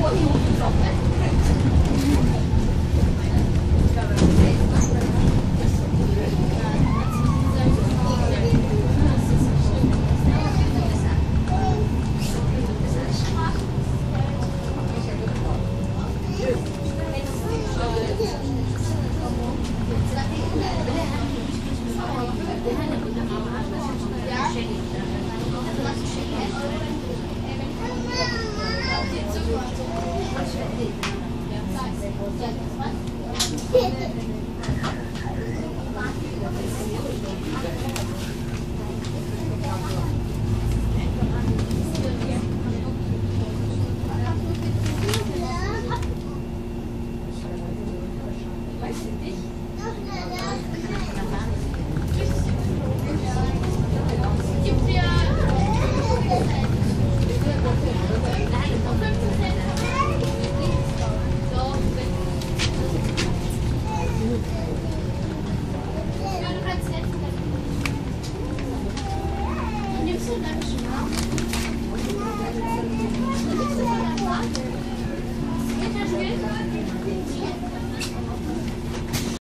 what he wants to drop it. Weißt du dich? Doch, nein, nein. 这个是什么